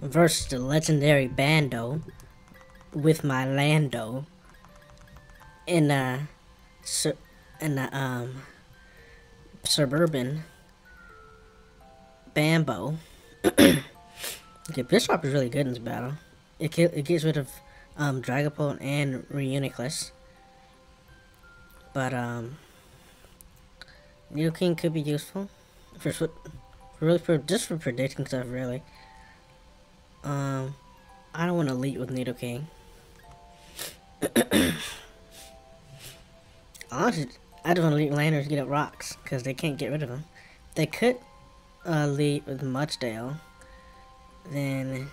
versus the legendary Bando with my Lando in a in a um suburban Bambo. okay, Bisharp is really good in this battle. It it gets rid of um Dragapult and Reuniclus. But um Nidoking could be useful for, for really for just for predicting stuff really. Um I don't want to lead with Nidoking. Honestly, I just want to lead Landers get up rocks, because they can't get rid of them. They could uh, lead with Mudsdale, then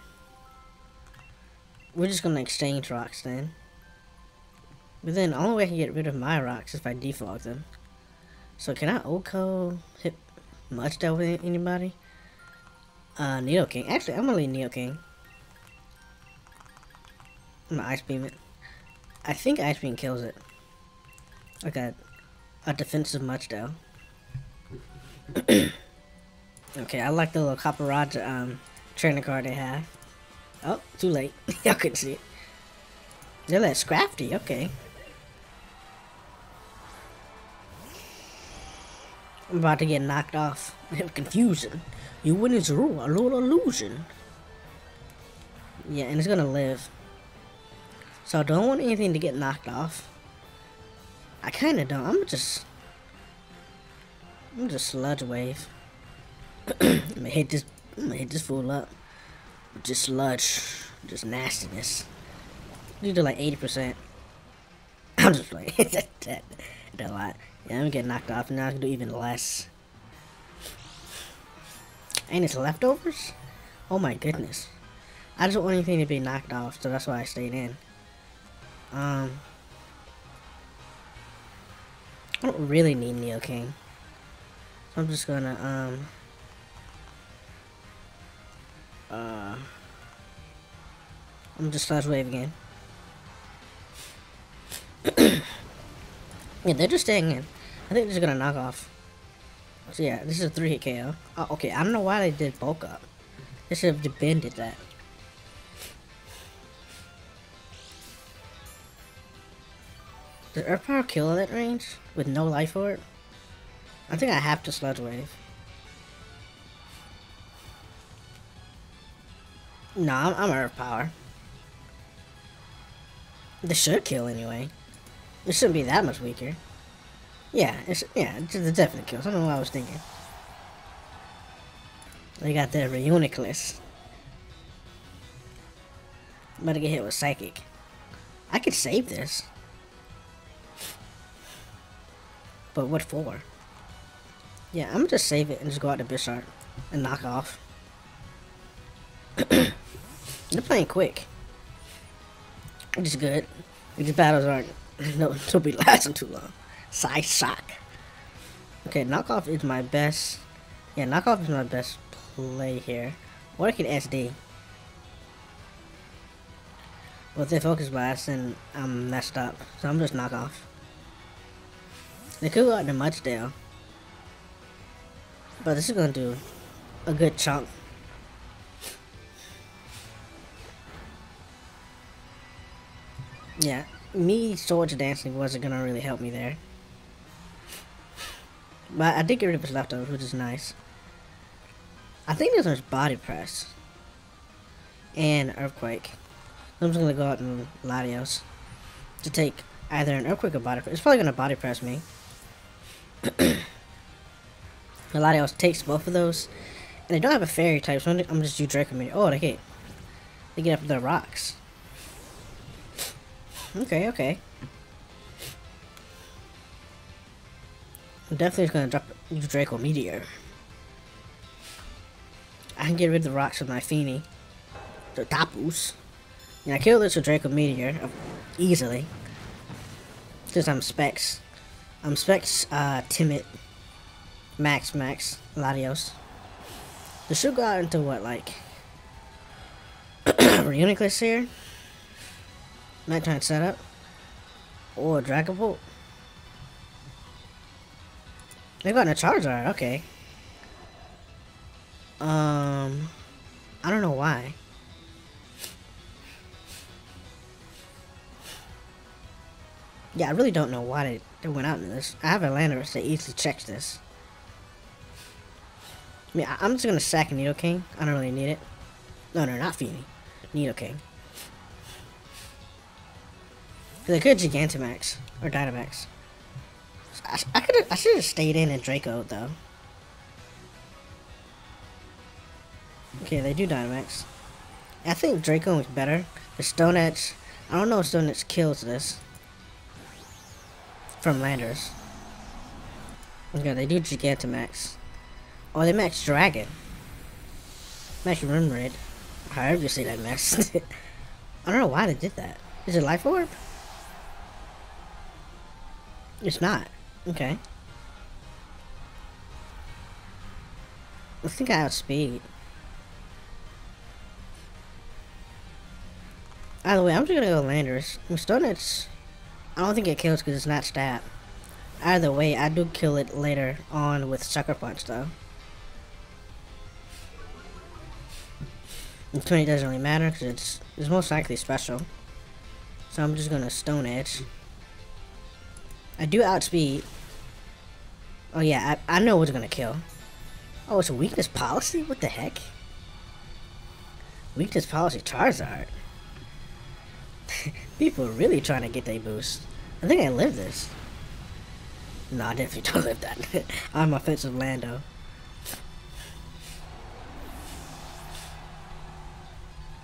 we're just going to exchange rocks then. But then the only way I can get rid of my rocks is if I defog them. So can I OHKO hit Mudsdale with anybody? Uh, Nidoking. Actually, I'm going to lead Nidoking. I'm gonna Ice Beam it. I think Ice Beam kills it. I got a defensive Mudsdale. okay, I like the little Copperajah um, trainer card they have. Oh, too late. Y'all couldn't see it. They're that Scrafty, okay. I'm about to get knocked off. Confusion. You win is rule, a little illusion. Yeah, and it's gonna live. So I don't want anything to get knocked off. I kinda don't. I'm just... I'm just sludge wave. I'm gonna hit this... I'm gonna hit this fool up. Just sludge. Just nastiness. You do like 80%. I'm just like that, that, that a lot. Yeah, I'm gonna knocked off now. I can do even less. And it's leftovers? Oh my goodness. I just don't want anything to be knocked off, so that's why I stayed in. Um, I don't really need Nidoking. So I'm just gonna, um, uh, I'm just sludge wave again. Yeah, they're just staying in. I think they're just gonna knock off. So yeah, this is a three hit KO. Oh, okay, I don't know why they did bulk up. They should have defended that. Does Earth Power kill at that range? With no life orb? I think I have to Sludge Wave. No, I'm, I'm Earth Power. This should kill anyway. It shouldn't be that much weaker. Yeah, it's yeah, it's a definite kill. I don't know what I was thinking. They got the Reuniclus. About to get hit with Psychic. I could save this. But what for? Yeah, I'm gonna just save it and just go out to Bisharp and knock off. They're playing quick. Which is good. These battles aren't no don't be lasting too long. Psyshock. Okay, knockoff is my best yeah, knockoff is my best play here. Or I SD. But if they focus blast then I'm messed up. So I'm just knockoff. They could go out to Mudsdale. But this is gonna do a good chunk. Yeah, me swords dancing wasn't gonna really help me there. But I did get rid of his leftovers, which is nice. I think this one's body press. And earthquake. I'm just gonna go out and Latios to take either an earthquake or body press. It's probably gonna body press me. Latios takes both of those. And they don't have a fairy type, so I'm just do Draco Meteor. Oh, they get, they get up the rocks. Okay, okay. I'm definitely just gonna drop Draco Meteor. I can get rid of the rocks with my Fini. The Tapus. And I kill this with Draco Meteor easily. Because I'm Specs. I'm Specs, uh, Timid. Max, Max, Latios. This should go out into what, like... Reuniclus here? nighttime setup or Dragon Bolt. They got a Charizard, okay. Um, I don't know why. Yeah, I really don't know why they, they went out in this. I have a Landorus that easily checks this. I mean, I, am just gonna sack a Nidoking. I don't really need it. No, no, not Fini. Needle King. They could Gigantamax or Dynamax. I, could I should have stayed in and Draco though. Okay, they do Dynamax. I think Draco is better. The Stone Edge, I don't know if Stone Edge kills this from Landers. Okay, they do Gigantamax. Oh, they max Dragon. Max Wyrmwind. However you say that max. I don't know why they did that. Is it Life Orb? It's not. Okay. I think I have speed. Either way, I'm just gonna go Landers. Stonet's, I don't think it kills because it's not stat. Either way, I do kill it later on with Sucker Punch though. And 20 doesn't really matter because it's, it's most likely special. So I'm just gonna Stone Edge. I do outspeed. Oh yeah, I, I know what's gonna kill. Oh, it's a weakness policy? What the heck? Weakness policy Charizard. People are really trying to get their boost. I think I live this. No, I definitely don't live that. I'm offensive Lando.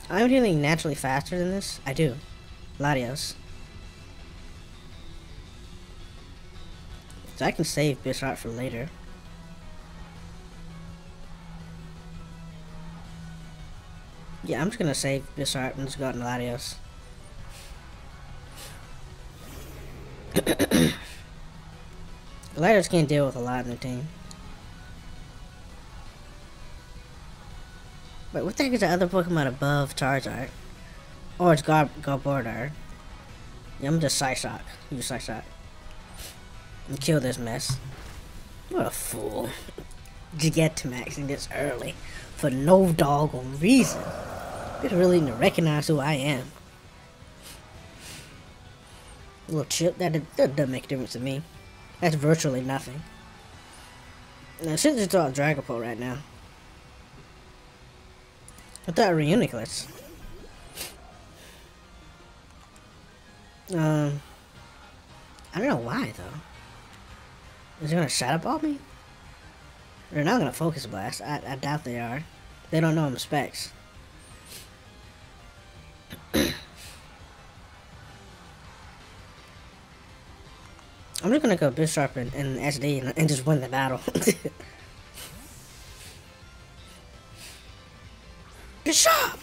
I have anything naturally faster than this? I do. Latios. So I can save Bisharp for later. Yeah, I'm just gonna save Bisharp and just go out Latios. Latios can't deal with a lot in the team. Wait, what the heck is the other Pokemon above Charizard? Oh, it's Gar Garbodor. Yeah, I'm just Psyshock. Use Psyshock. And kill this mess. What a fool. To get to maxing this early. For no doggone reason. They really need to recognize who I am. A little chip, that, that doesn't make a difference to me. That's virtually nothing. Now, I should just draw Dragapult right now. I thought were Unicolors. Um, I don't know why though. Is it gonna shadow ball me? They're not gonna focus blast. I, I doubt they are. They don't know I'm specs. I'm just gonna go Bisharp and, and SD and, and just win the battle. Bishop!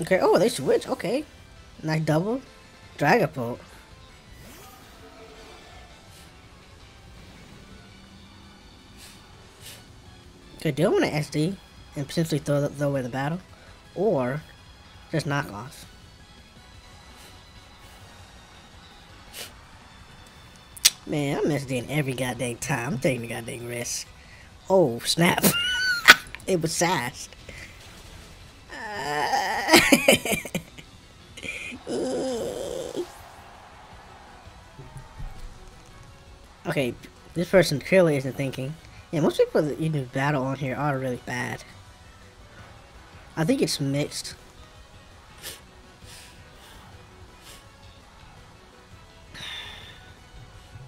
Okay, oh, they switch. Okay. Nice double. Dragapult. Okay, do to SD and potentially throw, throw away the battle? Or just knock off? Man, I'm SDing every goddamn time. I'm taking the goddamn risk. Oh, snap. it was fast. Uh, okay, this person clearly isn't thinking. Yeah, most people that you do battle on here are really bad. I think it's mixed.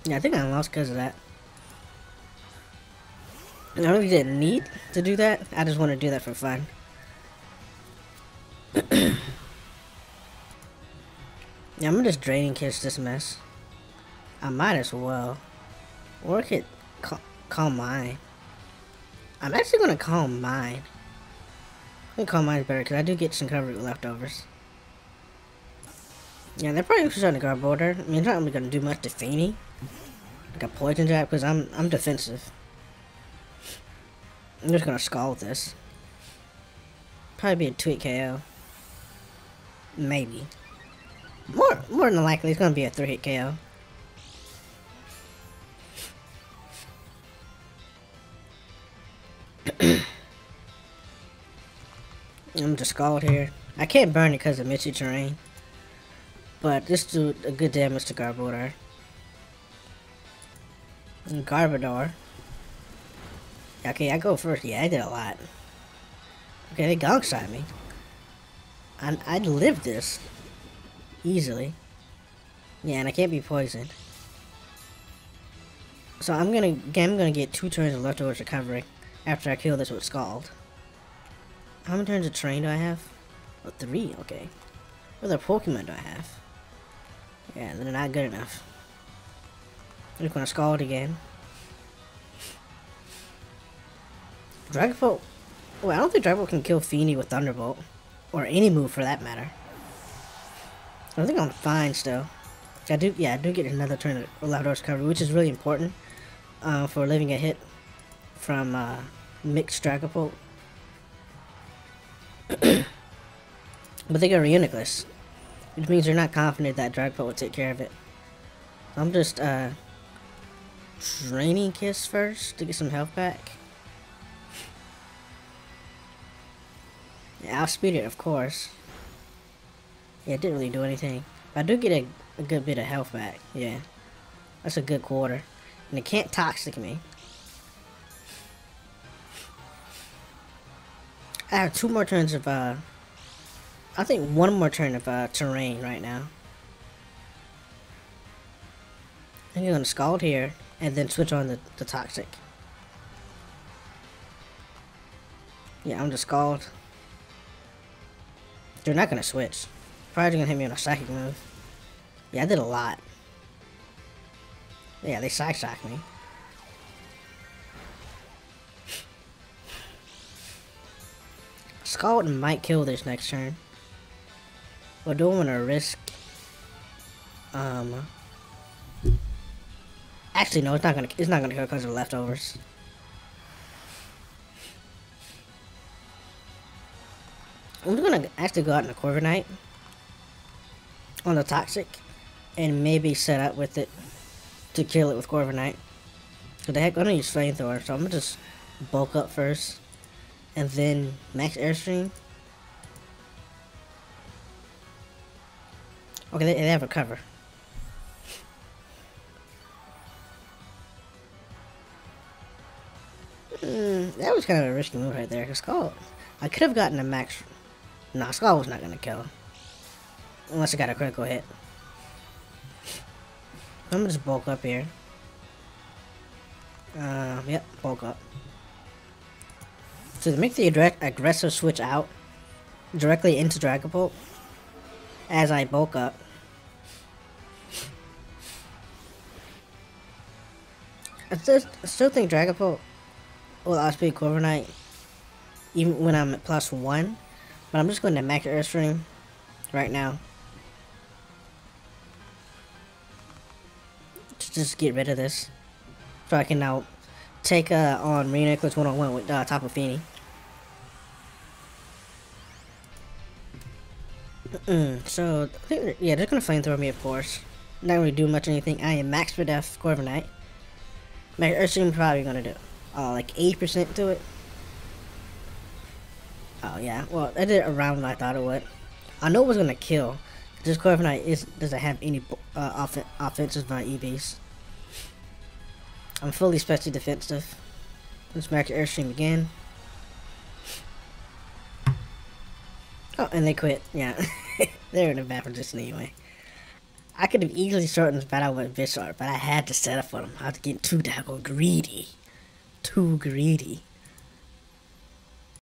Yeah, I think I lost because of that. I really didn't need to do that. I just want to do that for fun. yeah, I'm gonna just draining kiss this mess. I might as well. Or I could call, mine. I'm actually to Calm Mind. I think Calm Mind better because I do get some cover leftovers. Yeah, they're probably trying to guard border. I mean, it's not really to do much to Fini. Like a poison jab because I'm, I'm defensive. I'm just gonna scald this. Probably be a tweak KO. Maybe. More more than likely it's gonna be a three hit KO. I'm just scald here. I can't burn it because of Misty Terrain. But this do a good damage to Garbodor. Garbodor. Okay, I go first. Yeah, I did a lot. Okay, they gunk shot me. I, I'd live this. Easily. Yeah, and I can't be poisoned. So I'm gonna, I'm gonna get two turns of leftovers recovery after I kill this with Scald. How many turns of train do I have? Oh, three, okay. What other Pokemon do I have? Yeah, they're not good enough. I'm gonna Scald again. Dragapult. Well, I don't think Dragapult can kill Fini with Thunderbolt. Or any move for that matter. I think I'm fine still. I do, yeah, I do get another turn of Leftovers cover, which is really important uh, for living a hit from uh, Mixed Dragapult. but they got Reuniclus, which means they're not confident that Dragapult will take care of it. I'm just uh, Draining Kiss first to get some health back. Yeah, I'll speed it, of course. Yeah, it didn't really do anything. But I do get a, a good bit of health back. Yeah. That's a good quarter. And it can't toxic me. I have two more turns of, uh... I think one more turn of, uh, terrain right now. I'm gonna Scald here, and then switch on the, the Toxic. Yeah, I'm just Scald. They're not gonna switch. Probably gonna hit me on a psychic move. Yeah, I did a lot. Yeah, they Psyshocked me. Scald might kill this next turn. But don't want to risk. Um. Actually, no, it's not gonna. It's not gonna kill because of leftovers. I'm gonna actually go out in the Corviknight on the Toxic and maybe set up with it to kill it with Corviknight. So the heck, I'm gonna use Flamethrower, so I'm gonna just bulk up first and then max Airstream. Okay, they, they have a cover. Mm, that was kind of a risky move right there. Cause Scald, I could have gotten a max Nah, Scald was not gonna kill. Unless I got a critical hit. I'm gonna just bulk up here. Uh, yep, bulk up. So to make the direct aggressive switch out directly into Dragapult as I bulk up. I still, think Dragapult will outspeed Corviknight even when I'm at plus one. But I'm just going to max Airstream right now. To just get rid of this. So I can now take uh, on Reuniclus one-on-one with uh, Tapu Fini. So, yeah, they're gonna flamethrower me, of course. Not really do much anything. I am max for death, Corviknight. Max Airstream probably gonna do, uh, like 8% to it. Oh yeah, well I did around what I thought it would. I know it was gonna kill. Just Corviknight is doesn't have any uh, off offensive by EVs. I'm fully specially defensive. Let's back to Airstream again. Oh, and they quit. Yeah, they're in a bad position anyway. I could have easily shortened this battle with Bisharp, but I had to set up for them. I was getting too daggone greedy. Too greedy.